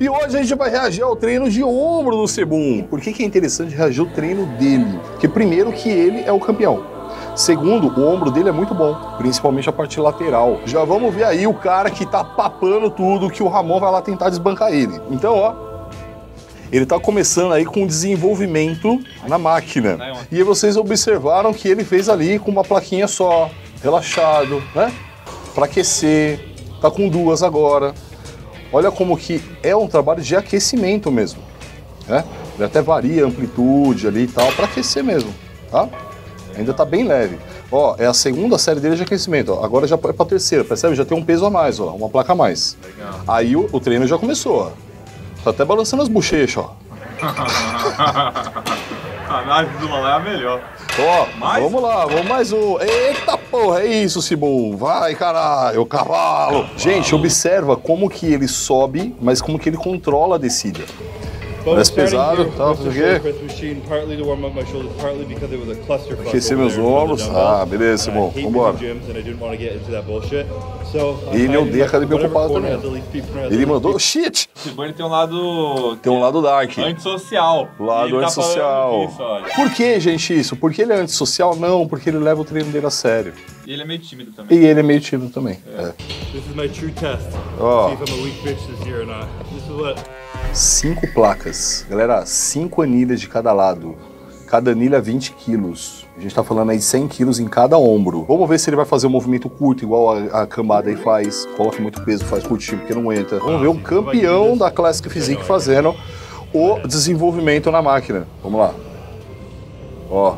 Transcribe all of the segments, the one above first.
E hoje a gente vai reagir ao treino de ombro do Sebum. Por que, que é interessante reagir ao treino dele? Porque primeiro que ele é o campeão. Segundo, o ombro dele é muito bom, principalmente a parte lateral. Já vamos ver aí o cara que tá papando tudo, que o Ramon vai lá tentar desbancar ele. Então, ó, ele tá começando aí com desenvolvimento na máquina. E aí vocês observaram que ele fez ali com uma plaquinha só, relaxado, né? Para aquecer. Tá com duas agora. Olha como que é um trabalho de aquecimento mesmo, né? Ele até varia a amplitude ali e tal, para aquecer mesmo, tá? Ainda tá bem leve. Ó, é a segunda série dele de aquecimento, ó. Agora já é pra terceira, percebe? Já tem um peso a mais, ó, uma placa a mais. Legal. Aí o, o treino já começou, ó. Tá até balançando as bochechas, ó. a análise do Lala é a melhor. Ó, Mais? vamos lá, vamos mais um. Eita porra, é isso, Simon. Vai, caralho, cavalo. Gente, observa como que ele sobe, mas como que ele controla a descida. Parece pesado, tá? Fazer o quê? Aquecer meus ombros. Ah, beleza, Simon. Vambora. Ele odeia academia ocupada também. Ele mandou. Shit! O Cibone tem um lado. Tem um lado dark. Antissocial. Lado E ele tá antissocial. olha. Por que, gente, isso? Porque ele é antissocial? Não, porque ele leva o treino dele a sério. E ele é meio tímido também. E ele é meio tímido também. É. This is my true test. Ó. See if I'm a weak bitch this year or not. This is what Cinco placas. Galera, cinco anilhas de cada lado. Cada anilha 20 quilos. A gente tá falando aí de 100 quilos em cada ombro. Vamos ver se ele vai fazer um movimento curto, igual a, a cambada aí faz. Coloca muito peso, faz curtinho, porque não aguenta. Vamos ver o campeão da Classic Physique fazendo o desenvolvimento na máquina. Vamos lá. Ó.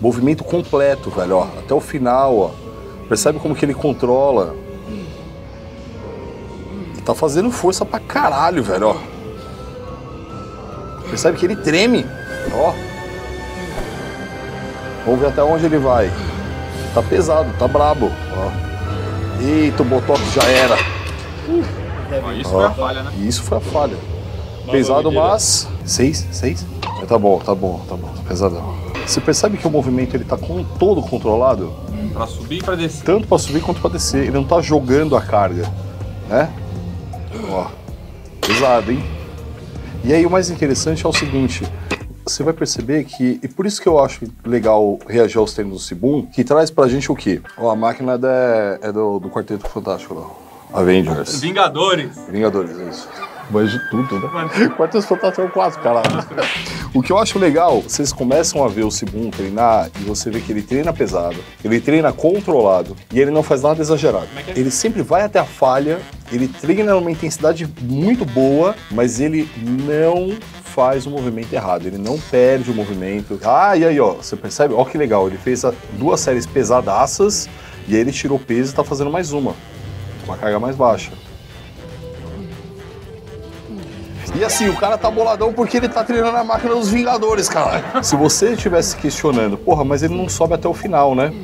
Movimento completo, velho, ó. Até o final, ó. Percebe como que ele controla. Tá fazendo força pra caralho, velho, ó. Percebe que ele treme, ó. Vamos ver até onde ele vai. Tá pesado, tá brabo, ó. Eita, o Botox já era. Ó, Isso foi a falha, né? Isso foi a falha. Pesado, mas... Seis? Seis? Tá bom, tá bom, tá bom. Tá pesadão. Você percebe que o movimento ele tá com todo controlado? Pra subir e pra descer. tanto para subir quanto para descer. Ele não tá jogando a carga, né? Pesado, hein? E aí o mais interessante é o seguinte, você vai perceber que, e por isso que eu acho legal reagir aos treinos do Sibum, que traz pra gente o quê? Ó, a máquina é, da- é do, do Quarteto Fantástico lá. Avengers. Vingadores. Vingadores, é isso. Mas de tudo, né? Mano. Quarteto Fantástico é quatro, caralho. O que eu acho legal, vocês começam a ver o Sibum treinar e você vê que ele treina pesado, ele treina controlado e ele não faz nada exagerado. Ele sempre vai até a falha, ele treina numa intensidade muito boa, mas ele não faz o movimento errado, ele não perde o movimento. Ah, e aí, ó, você percebe? Ó que legal, ele fez duas séries pesadaças e aí ele tirou peso e tá fazendo mais uma, com uma carga mais baixa. E assim, o cara tá boladão porque ele tá treinando a máquina dos Vingadores, cara. Se você estivesse questionando, porra, mas ele não sobe até o final, né?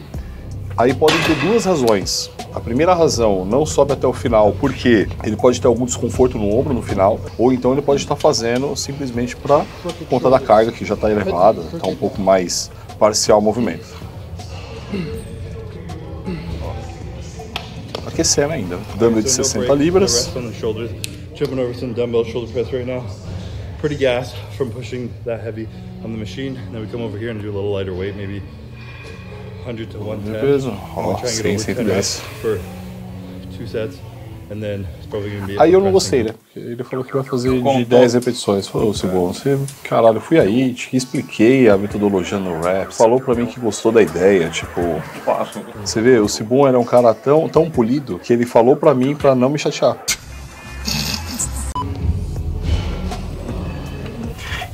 Aí podem ter duas razões. A primeira razão, não sobe até o final porque ele pode ter algum desconforto no ombro no final, ou então ele pode estar fazendo simplesmente para conta da carga que já tá elevada, tá um pouco mais parcial o movimento. Aquecendo ainda. Dumbbell de So no 60 break, no libras. Jumping over some dumbbell shoulder press right now. Pretty gassed from pushing that heavy on the machine. Then we come over here and do a little lighter weight, maybe 100 to 110. peso. I'm Ó, gonna try and 100, get over 10 reps 110. for two sets. And then it's probably gonna be. Aí eu não gostei, né? Porque ele falou que vai fazer de Contou. 10 repetições. Falou, Cibon, você, caralho, eu fui aí, te expliquei a metodologia no rap. Falou pra mim que gostou da ideia, tipo. Você vê, o Cibon era um cara tão, tão polido que ele falou pra mim pra não me chatear.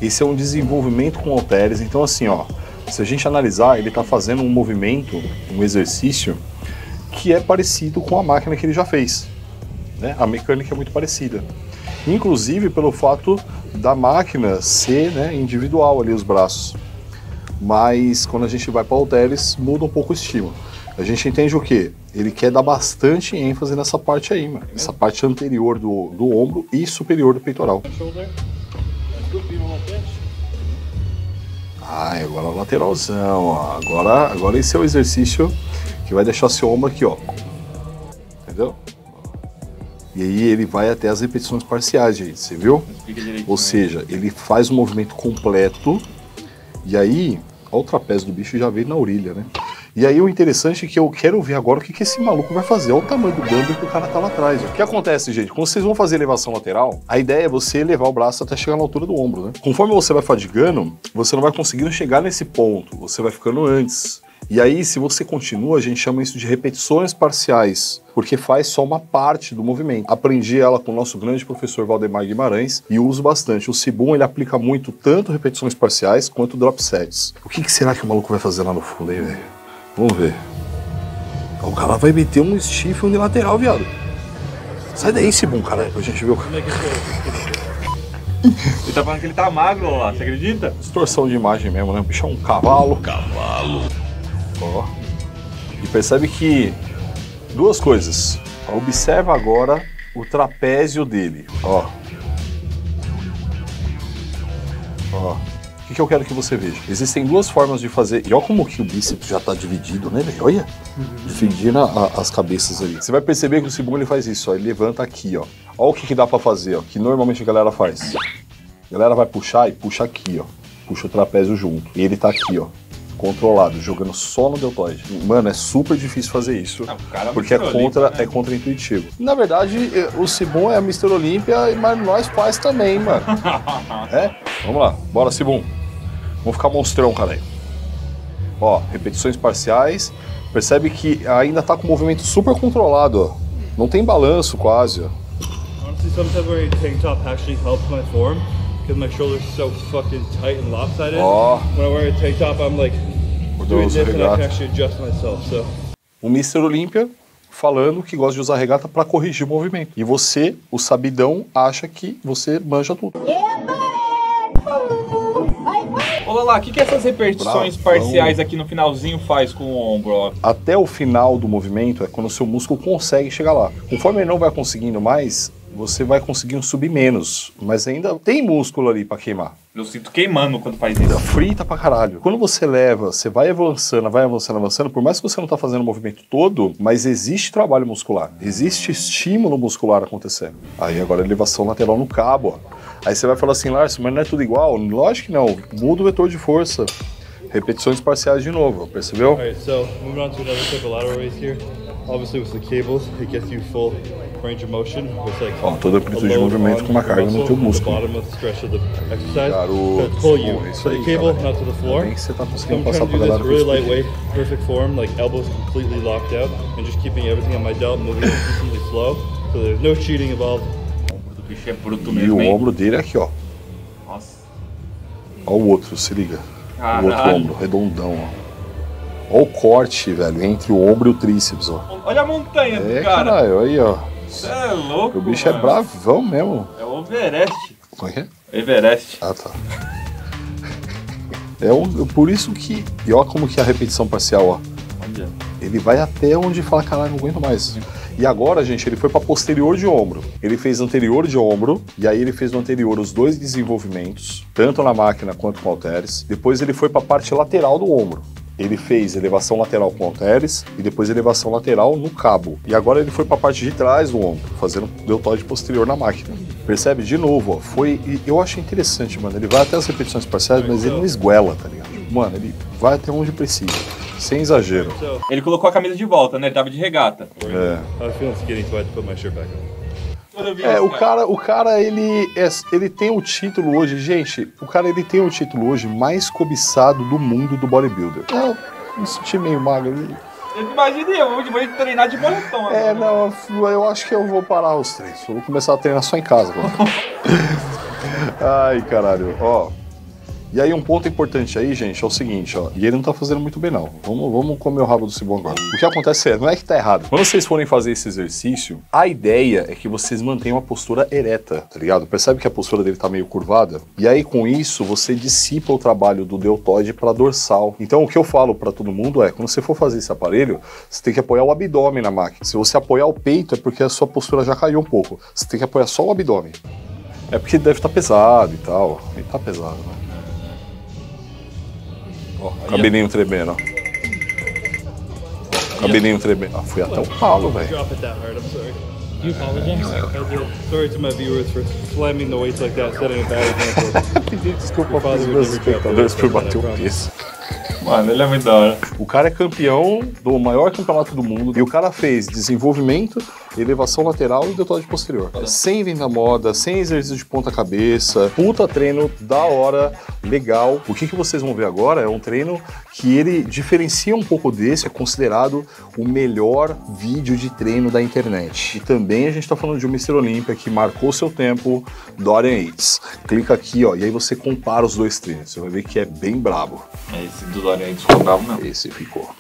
Esse é um desenvolvimento com halteres, então assim, ó, se a gente analisar, ele tá fazendo um movimento, um exercício que é parecido com a máquina que ele já fez né? A mecânica é muito parecida. Inclusive pelo fato da máquina ser né, individual ali os braços. Mas quando a gente vai para halteres, muda um pouco o estímulo. A gente entende o quê? Ele quer dar bastante ênfase nessa parte aí, mano. Essa parte anterior do, do ombro e superior do peitoral. Ah, agora o lateralzão, ó. Agora, agora esse é o exercício que vai deixar seu ombro aqui, ó. Entendeu? E aí ele vai até as repetições parciais, gente, você viu? Ou seja, ele faz o movimento completo e aí, olha o trapézio do bicho já veio na orelha, né? E aí o interessante é que eu quero ver agora o que, que esse maluco vai fazer. Olha o tamanho do dumbbell que o cara tá lá atrás. O que acontece, gente? Quando vocês vão fazer elevação lateral, a ideia é você elevar o braço até chegar na altura do ombro, né? Conforme você vai fadigando, você não vai conseguindo chegar nesse ponto. Você vai ficando antes. E aí, se você continua, a gente chama isso de repetições parciais, porque faz só uma parte do movimento. Aprendi ela com o nosso grande professor Valdemar Guimarães e uso bastante. O Cibum, ele aplica muito tanto repetições parciais quanto drop sets. O que, que será que o maluco vai fazer lá no fundo aí, velho? Vamos ver. O cara vai meter um stiff unilateral, viado. Sai daí, Cibum, cara, pra gente ver o Ele tá falando que ele tá magro lá, você acredita? distorção de imagem mesmo, né? O bicho é um cavalo. Cavalo. Ó. E percebe que duas coisas. Observa agora o trapézio dele. Ó. Ó. O que, que eu quero que você veja? Existem duas formas de fazer. E olha como que o bíceps já tá dividido, né, velho? Olha. Dividindo a- a- as cabeças ali. Você vai perceber que o Cibum ele faz isso, ó. Ele levanta aqui, ó. Olha o que, que dá pra fazer, ó. Que normalmente a galera faz. A galera vai puxar e puxa aqui, ó. Puxa o trapézio junto. E ele tá aqui, ó. Controlado, jogando só no deltoide. Mano, é super difícil fazer isso. Ah, o cara é porque é contra, né? é contra-intuitivo. Na verdade, eh, o Cibum é a Mr. Olímpia, mas nós faz também, mano. é? Vamos lá, bora, Cibum. Vamos ficar monstrão, cara. aí. Ó, repetições parciais. Percebe que ainda tá com o movimento super controlado, ó. Não tem balanço quase, ó. Honestly, sometimes wearing tank top actually helps my form because my shoulders so fucking tight and lopsided. Ó. When I wear a tank top, I'm like doing Poderoso this and I regata. can actually adjust myself. So o Mr. Olímpia falando que gosta de usar regata para corrigir o movimento. E você, o sabidão, acha que você manja tudo. Ô Lala, o que, que essas repetições Bravão. parciais aqui no finalzinho faz com o ombro, ó? Até o final do movimento é quando o seu músculo consegue chegar lá. Conforme ele não vai conseguindo mais, você vai conseguindo subir menos. Mas ainda tem músculo ali para queimar. Eu sinto queimando quando faz isso. Frita pra caralho. Quando você leva, você vai avançando, vai avançando, avançando, por mais que você não tá fazendo o movimento todo, mas existe trabalho muscular. Existe estímulo muscular acontecendo. Aí agora elevação lateral no cabo, ó. Aí você vai falar assim, Larson, mas não é tudo igual? Lógico que não. Muda o vetor de força. Repetições parciais de novo, percebeu? Alright, so moving on to another type of lateral raise here. Obviously with the cables, it gets you full range of motion with like Ó, toda amplitude de movimento com uma carga no teu músculo. Garoto, to pull you é isso aí, cable, cara. not to the floor. Bem que você tá conseguindo passar pra galera really lightweight, perfect form, like elbows completely locked out, and just keeping everything on my delt, moving slow. So there's no cheating involved. O bicho é bruto E mesmo, o hein? ombro dele é aqui, ó. Nossa. Ó o outro, se liga. O outro Caralho. ombro, redondão, ó. Ó o corte, velho, entre o ombro e o tríceps, ó. Olha a montanha do É, cara. caralho, aí, ó. Você é louco, O bicho é mano. bravão mesmo. É o Everest. Como é é? Everest. Ah, tá. É um, por isso que. E olha como que é a repetição parcial, ó. Olha. Ele vai até onde fala, caralho, não aguento mais. E agora, gente, ele foi pra posterior de ombro. Ele fez anterior de ombro, e aí ele fez no anterior os dois desenvolvimentos, tanto na máquina quanto com halteres. Depois ele foi pra parte lateral do ombro. Ele fez elevação lateral com halteres e depois elevação lateral no cabo. E agora ele foi pra parte de trás do ombro, fazendo deltoide posterior na máquina. Percebe? De novo, ó, foi. Eu acho interessante, mano. Ele vai até as repetições parciais, mas ele não esguela, tá ligado? Mano, ele vai até onde precisa. Sem exagero. Ele colocou a camisa de volta, né? Ele tava de regata. É. I was feeling skinny, so I had to put my shirt back on. Quando eu vi É, o cara, o cara ele, é, ele tem o título hoje, gente. O cara ele tem o título hoje mais cobiçado do mundo do bodybuilder. Eu me senti meio magro. ali. Eu imaginei, eu vou treinar de moletom. É, não, eu acho que eu vou parar os treinos. Vou começar a treinar só em casa agora. Ai, caralho. Ó. E aí um ponto importante aí, gente, é o seguinte, ó. E ele não tá fazendo muito bem, não. Vamos, vamos comer o rabo do Cibom agora. O que acontece é, não é que tá errado. Quando vocês forem fazer esse exercício, a ideia é que vocês mantenham a postura ereta, tá ligado? Percebe que a postura dele tá meio curvada? E aí, com isso, você dissipa o trabalho do deltoide pra dorsal. Então, o que eu falo pra todo mundo é, quando você for fazer esse aparelho, você tem que apoiar o abdômen na máquina. Se você apoiar o peito, é porque a sua postura já caiu um pouco. Você tem que apoiar só o abdômen. É porque deve estar pesado e tal. Ele tá pesado, né? Ó, cabelinho tremendo, ó. Cabelinho tremendo. Ah, fui até o palo, velho. You apologize? I did. Sorry to my viewers for slamming the weights like that, setting a bad example. Pedir desculpa para os meus espectadores por bater o peso. Mano, ele é muito da hora. O cara é campeão do maior campeonato do mundo e o cara fez desenvolvimento, elevação lateral e deltóide posterior. Sem inventar moda, sem exercício de ponta cabeça, puta treino da hora, legal. O que, que vocês vão ver agora é um treino que ele diferencia um pouco desse, é considerado o melhor vídeo de treino da internet. E também a gente tá falando de um Mr. Olímpia que marcou seu tempo, Dorian Yates. Clica aqui, ó, e aí você compara os dois treinos. Você vai ver que é bem brabo. Esse do Dorian ficou bravo, não. Esse ficou.